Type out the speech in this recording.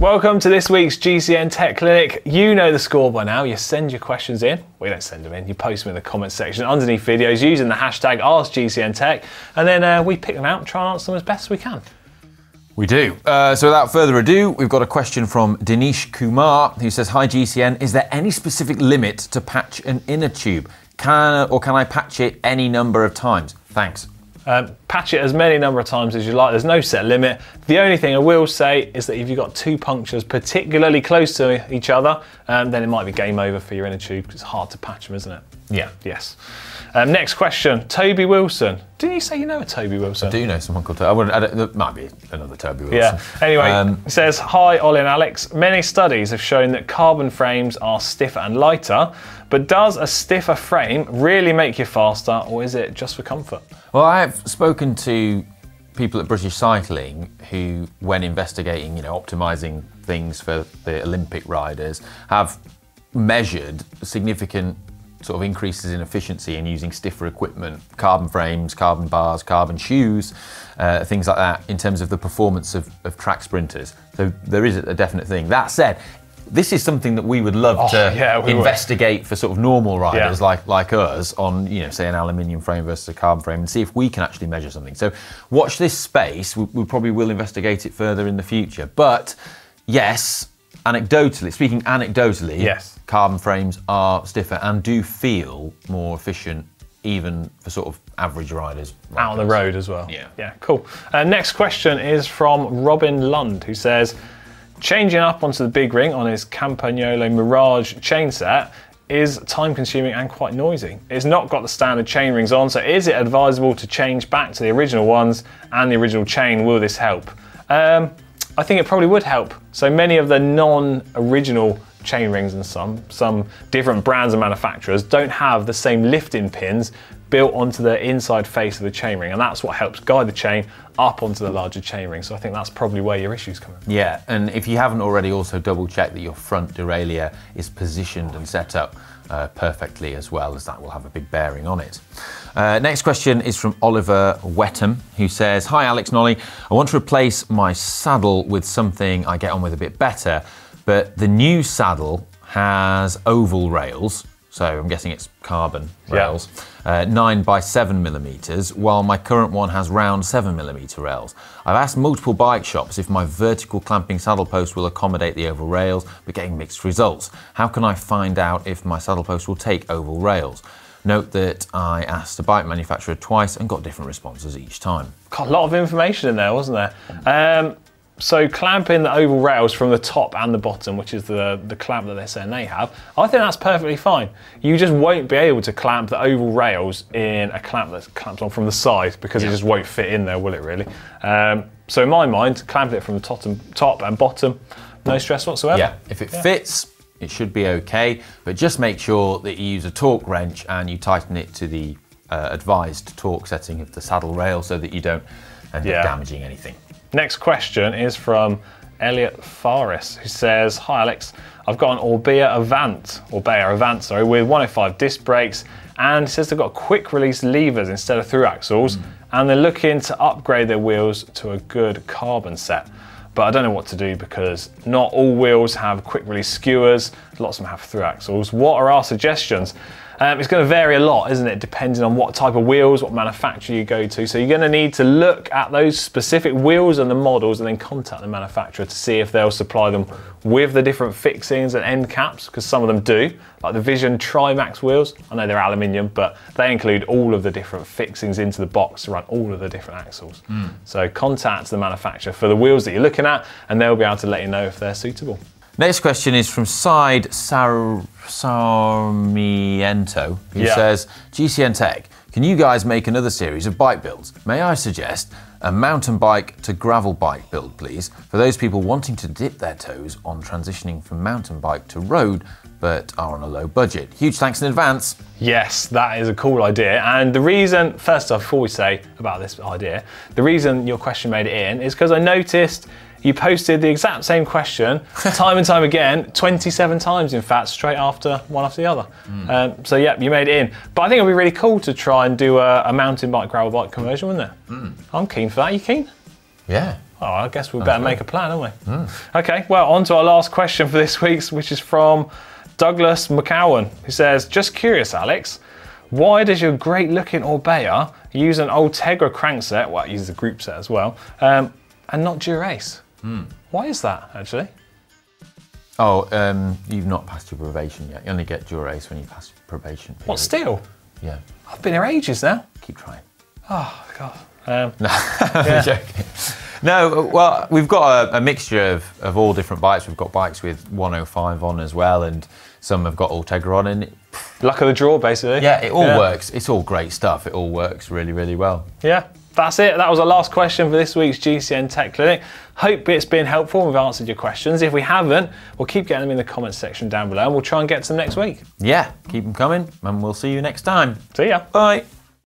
Welcome to this week's GCN Tech Clinic. You know the score by now. You send your questions in. We don't send them in. You post them in the comments section underneath videos using the hashtag AskGCNTech, and then uh, we pick them out and try and answer them as best we can. We do. Uh, so without further ado, we've got a question from Dinesh Kumar who says, "Hi GCN, is there any specific limit to patch an inner tube? Can or can I patch it any number of times? Thanks." Um, patch it as many number of times as you like. There's no set limit. The only thing I will say is that if you've got two punctures particularly close to each other, um, then it might be game over for your inner tube because it's hard to patch them, isn't it? Yeah. Yes. Um, next question, Toby Wilson. Didn't you say you know a Toby Wilson? I Do know someone called Toby? I wouldn't. I don't, there might be another Toby Wilson. Yeah. Anyway, Um, says, Hi, Ollie and Alex. Many studies have shown that carbon frames are stiffer and lighter, but does a stiffer frame really make you faster, or is it just for comfort? Well, I've spoken to people at British Cycling who, when investigating, you know, optimizing things for the Olympic riders, have measured significant sort of increases in efficiency and using stiffer equipment, carbon frames, carbon bars, carbon shoes, uh, things like that, in terms of the performance of, of track sprinters. So there is a definite thing. That said, this is something that we would love Oh, to yeah, we would. investigate for sort of normal riders Yeah. like like us on you know say an aluminium frame versus a carbon frame and see if we can actually measure something. So watch this space. We, we probably will investigate it further in the future. But yes, anecdotally speaking, anecdotally, Yes. carbon frames are stiffer and do feel more efficient, even for sort of average riders. like Out on the road as well. Yeah. Yeah, cool. Uh, next question is from Robin Lund, who says, Changing up onto the big ring on his Campagnolo Mirage chain set is time consuming and quite noisy. It's not got the standard chain rings on, so is it advisable to change back to the original ones and the original chain? Will this help? Um, I think it probably would help. So many of the non-original chain rings and some some different brands and manufacturers don't have the same lifting pins built onto the inside face of the chainring, and that's what helps guide the chain up onto the larger chainring. So I think that's probably where your issues come in. Yeah, and if you haven't already, also double check that your front derailleur is positioned and set up uh, perfectly as well, as that will have a big bearing on it. Uh, next question is from Oliver Wetham, who says, Hi Alex Nolly, I want to replace my saddle with something I get on with a bit better, but the new saddle has oval rails, so I'm guessing it's carbon Yeah. rails, uh, 9 by 7 millimeters, while my current one has round 7 millimeter rails. I've asked multiple bike shops if my vertical clamping saddle post will accommodate the oval rails, but getting mixed results. How can I find out if my saddle post will take oval rails? Note that I asked a bike manufacturer twice and got different responses each time. Got a lot of information in there, wasn't there? Um, so clamping the oval rails from the top and the bottom, which is the, the clamp that they're saying they have, I think that's perfectly fine. You just won't be able to clamp the oval rails in a clamp that's clamped on from the side because it just won't fit in there, will it really? Um, so in my mind, clamping it from the top and, top and bottom, no stress whatsoever. Yeah, if it fits, it should be okay, but just make sure that you use a torque wrench and you tighten it to the uh, advised torque setting of the saddle rail so that you don't end Yeah. up damaging anything. Next question is from Elliot Faris, who says, Hi Alex, I've got an Orbea Avant, Orbea Avant, sorry, with 105 disc brakes, and says they've got quick release levers instead of through axles, hmm. and they're looking to upgrade their wheels to a good carbon set. But I don't know what to do because not all wheels have quick release skewers, lots of them have through axles. What are our suggestions? Um, it's going to vary a lot, isn't it, depending on what type of wheels, what manufacturer you go to. So you're going to need to look at those specific wheels and the models and then contact the manufacturer to see if they'll supply them with the different fixings and end caps, because some of them do, like the Vision Trimax wheels. I know they're aluminium, but they include all of the different fixings into the box to run all of the different axles. So contact the manufacturer for the wheels that you're looking at, and they'll be able to let you know if they're suitable. Next question is from Side Sar- Sarmiento, who Yeah. says, GCN Tech, can you guys make another series of bike builds? May I suggest a mountain bike to gravel bike build, please, for those people wanting to dip their toes on transitioning from mountain bike to road, but are on a low budget. Huge thanks in advance. Yes, that is a cool idea. And the reason, first off, before we say about this idea, the reason your question made it in is because I noticed you posted the exact same question time and time again, 27 times in fact, straight after one after the other. Um, so yeah, you made it in. But I think it'd be really cool to try and do a, a mountain bike, gravel bike conversion, wouldn't it? I'm keen for that. you keen? Yeah. Oh, I guess we better make a plan, don't we? Okay, well, on to our last question for this week's, which is from Douglas McCowan, who says, Just curious, Alex, why does your great looking Orbea use an Ultegra crankset, well, it uses a group set as well, um, and not Dura-Ace? Why is that, actually? Oh, um, you've not passed your probation yet. You only get Dura-Ace when you pass probation. What, period. steel? Yeah. I've been here ages now. Keep trying. Oh, God. Um, I'm joking. No, well, we've got a, a mixture of, of all different bikes. We've got bikes with 105 on as well, and some have got Ultegra on. And it, luck of the draw, basically. yeah, it all Yeah. works. It's all great stuff. It all works really, really well. Yeah, that's it. That was our last question for this week's GCN Tech Clinic. Hope it's been helpful and we've answered your questions. If we haven't, we'll keep getting them in the comments section down below and we'll try and get to them next week. Yeah, keep them coming, and we'll see you next time. See ya. Bye.